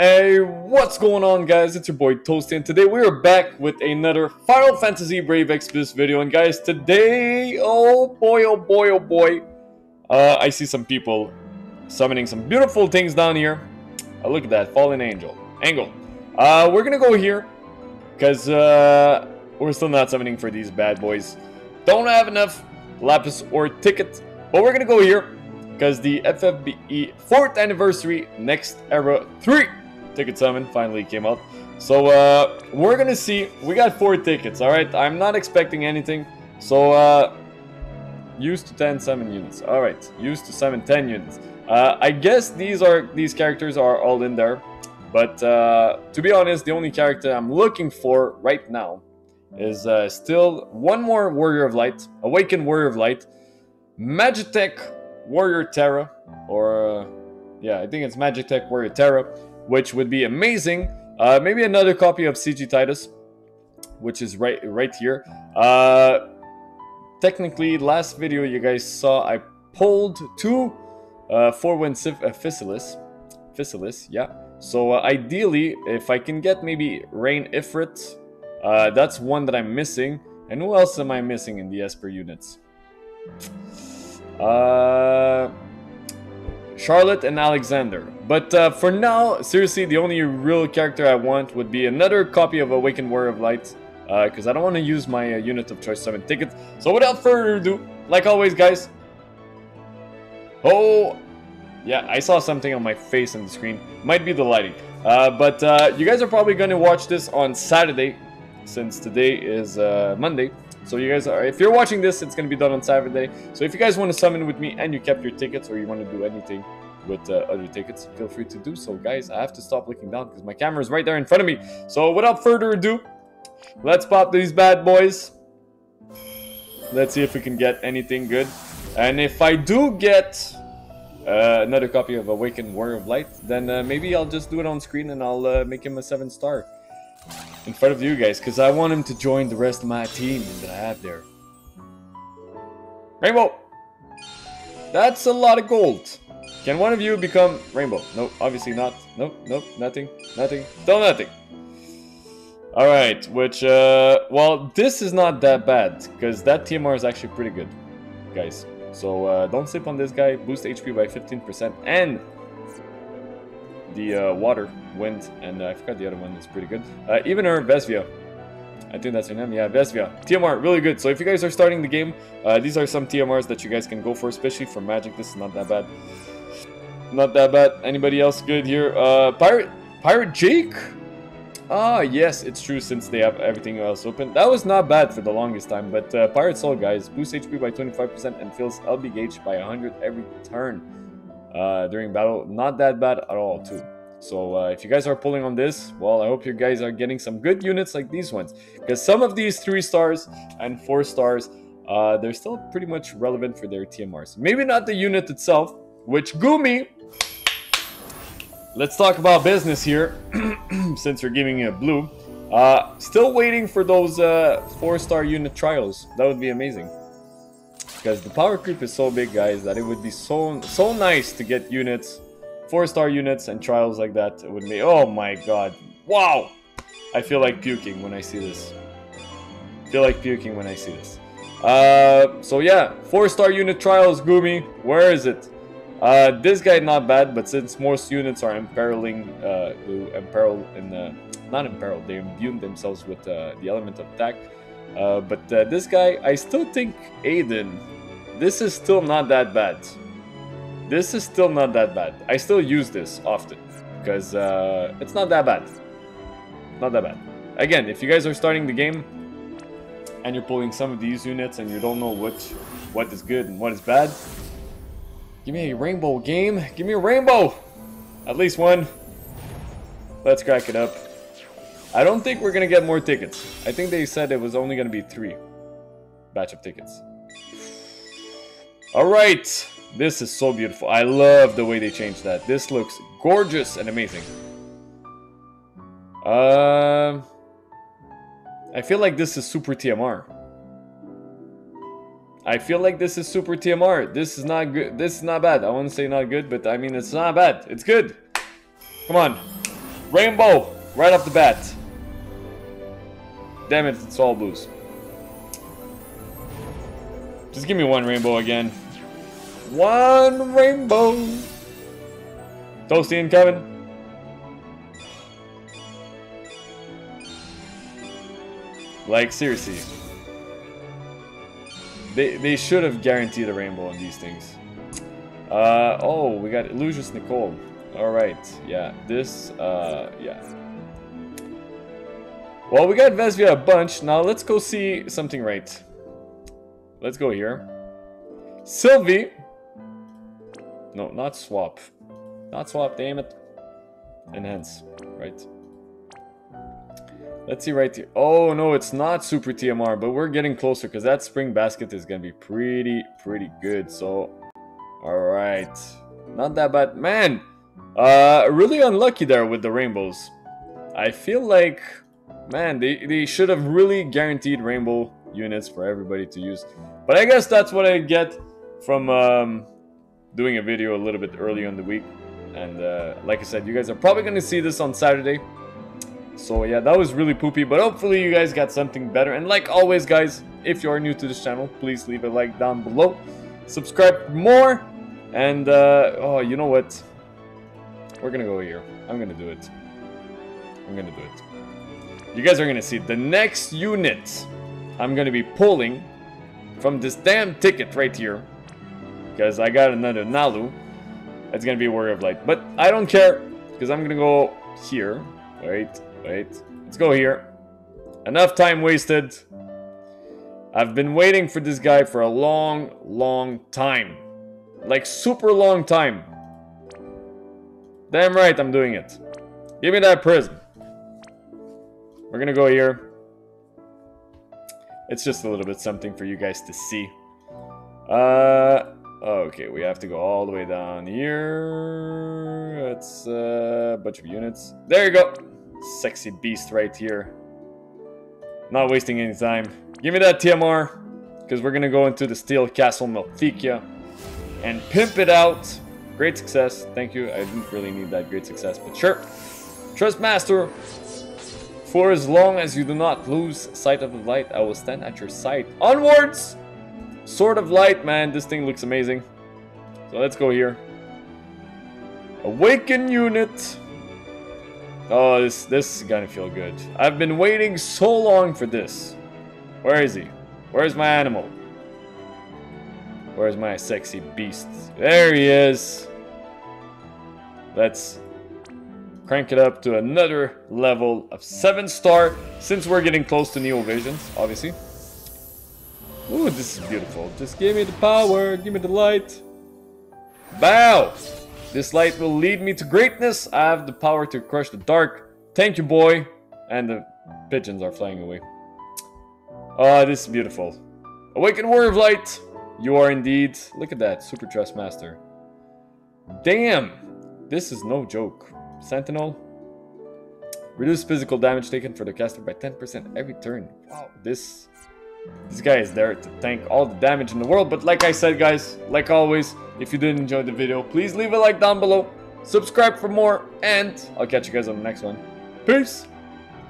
Hey, what's going on guys? It's your boy Toasty and today we are back with another Final Fantasy Brave Exvius video and guys, today, oh boy, oh boy, oh boy, uh, I see some people summoning some beautiful things down here. Uh, look at that, Fallen Angel, Angle. Uh, we're gonna go here, because uh, we're still not summoning for these bad boys. Don't have enough Lapis or tickets, but we're gonna go here, because the FFBE 4th Anniversary Next Era 3 ticket summon finally came out. So uh, we're gonna see. We got four tickets. All right. I'm not expecting anything. So uh, used to 10 summon units. All right. Used to summon 10 units. Uh, I guess these are these characters are all in there. But uh, to be honest, the only character I'm looking for right now is uh, still one more Warrior of Light, Awakened Warrior of Light, Magitech Warrior Terra, or uh, yeah, I think it's Magitech Warrior Terra, which would be amazing. Uh, maybe another copy of CG Titus, which is right right here. Uh, technically, last video you guys saw, I pulled two uh, Four-Wind uh, Physalis. Physalis, yeah. So uh, ideally, if I can get maybe Rain Ifrit, uh, that's one that I'm missing. And who else am I missing in the Esper units? Uh, Charlotte and Alexander. But uh, for now, seriously, the only real character I want would be another copy of Awakened Warrior of Light. Because uh, I don't want to use my uh, unit of choice 7 tickets. So without further ado, like always, guys. Oh, yeah, I saw something on my face on the screen. Might be the lighting. Uh, but uh, you guys are probably going to watch this on Saturday. Since today is uh, Monday. So you guys are, if you're watching this, it's going to be done on Saturday. So if you guys want to summon with me and you kept your tickets or you want to do anything with uh, other tickets, feel free to do so, guys. I have to stop looking down because my camera is right there in front of me. So without further ado, let's pop these bad boys. Let's see if we can get anything good. And if I do get uh, another copy of Awakened Warrior of Light, then uh, maybe I'll just do it on screen and I'll uh, make him a 7 star in front of you guys because I want him to join the rest of my team that I have there. Rainbow! That's a lot of gold. Can one of you become Rainbow? Nope, obviously not. Nope, nope, nothing, nothing, still nothing. Alright, which, uh, well, this is not that bad because that TMR is actually pretty good, guys. So uh, don't sleep on this guy, boost HP by 15% and the uh, water, wind, and uh, I forgot the other one is pretty good. Uh, even her Vesvia. I think that's her name. Yeah, Vesvia. TMR, really good. So if you guys are starting the game, uh, these are some TMRs that you guys can go for, especially for Magic. This is not that bad. Not that bad. Anybody else good here? Uh, Pirate, Pirate Jake? Ah, yes, it's true since they have everything else open. That was not bad for the longest time, but uh, Pirate Soul, guys, boosts HP by 25% and fills LB gauge by 100 every turn uh, during battle. Not that bad at all, too. So uh, if you guys are pulling on this, well, I hope you guys are getting some good units like these ones. Because some of these 3 stars and 4 stars, uh, they're still pretty much relevant for their TMRs. Maybe not the unit itself, which Gumi... Let's talk about business here, since we're giving it a blue. Uh, still waiting for those 4-star uh, unit trials. That would be amazing. Because the power creep is so big, guys, that it would be so so nice to get units, four-star units and trials like that. It would be, oh my god, wow! I feel like puking when I see this. Feel like puking when I see this. Uh, so yeah, four-star unit trials, Gumi. Where is it? Uh, this guy not bad, but since most units are imperiling, uh, imperil in the, not imperil, they imbue themselves with uh, the element of attack. Uh, but uh, this guy, I still think Aiden, this is still not that bad. This is still not that bad. I still use this often because uh, it's not that bad. Not that bad. Again, if you guys are starting the game and you're pulling some of these units and you don't know which what is good and what is bad, give me a rainbow game. Give me a rainbow. At least one. Let's crack it up. I don't think we're going to get more tickets. I think they said it was only going to be three batch of tickets. Alright. This is so beautiful. I love the way they changed that. This looks gorgeous and amazing. Um, I feel like this is super TMR. I feel like this is super TMR. This is not good. This is not bad. I want to say not good, but I mean, it's not bad. It's good. Come on. Rainbow! Right off the bat. Damn it, it's all blues. Just give me one rainbow again. One rainbow! Toasty and Kevin. Like, seriously. They, they should have guaranteed a rainbow on these things. Uh, oh, we got Illusious Nicole. Alright, yeah, this, uh, yeah. Well, we got Vesvia a bunch. Now, let's go see something right. Let's go here. Sylvie. No, not swap. Not swap, damn it. Enhance, right? Let's see right here. Oh, no, it's not Super TMR, but we're getting closer because that Spring Basket is going to be pretty, pretty good. So, alright. Not that bad. Man, uh, really unlucky there with the rainbows. I feel like, man, they, they should have really guaranteed rainbow units for everybody to use. But I guess that's what I get from um, doing a video a little bit early on the week. And uh, like I said, you guys are probably going to see this on Saturday. So yeah, that was really poopy, but hopefully you guys got something better. And like always, guys, if you are new to this channel, please leave a like down below. Subscribe for more. And, uh, oh, you know what? We're gonna go here. I'm gonna do it. I'm gonna do it. You guys are gonna see the next unit I'm gonna be pulling from this damn ticket right here. Because I got another Nalu. It's gonna be a Warrior of Light. But I don't care, because I'm gonna go here. Wait, wait. Let's go here. Enough time wasted. I've been waiting for this guy for a long, long time. Like, super long time. Damn right I'm doing it. Give me that prism. We're gonna go here. It's just a little bit something for you guys to see. Uh, okay, we have to go all the way down here. That's uh, a bunch of units. There you go. Sexy beast right here. Not wasting any time. Give me that TMR, because we're gonna go into the Steel Castle Malfikia and pimp it out. Great success. Thank you. I didn't really need that great success, but sure. Trust Master. For as long as you do not lose sight of the light, I will stand at your side. Onwards! Sword of Light, man. This thing looks amazing. So let's go here. Awaken unit. Oh, this, this is gonna feel good. I've been waiting so long for this. Where is he? Where's my animal? Where's my sexy beast? There he is. Let's crank it up to another level of 7 star since we're getting close to Neo Visions, obviously. Ooh, this is beautiful. Just give me the power, give me the light. Bow! This light will lead me to greatness. I have the power to crush the dark. Thank you, boy. And the pigeons are flying away. Oh, this is beautiful. Awaken Warrior of Light. You are indeed. Look at that. Super Trust Master. Damn. This is no joke. Sentinel. Reduce physical damage taken for the caster by 10% every turn. Wow. This this guy is there to tank all the damage in the world. But like I said, guys, like always, if you did enjoy the video, please leave a like down below. Subscribe for more. And I'll catch you guys on the next one. Peace.